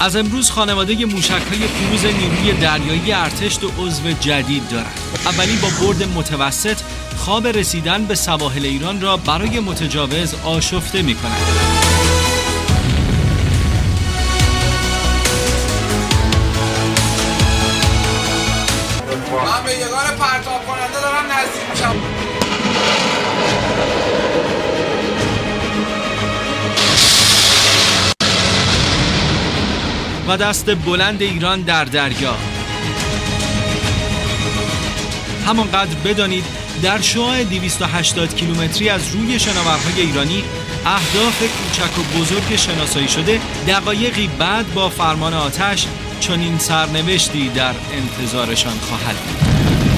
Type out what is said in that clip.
از امروز خانواده موشک های نیروی دریایی ارتش دو عضو جدید دارند. اولی با برد متوسط خواب رسیدن به سواحل ایران را برای متجاوز آشفته می کند. و دست بلند ایران در دریا. همانقدر بدانید در شعاع 280 کیلومتری از روی شناورهای ایرانی اهداف کوچک و بزرگ شناسایی شده دقایقی بعد با فرمان آتش چنین سرنوشتی در انتظارشان خواهد بود.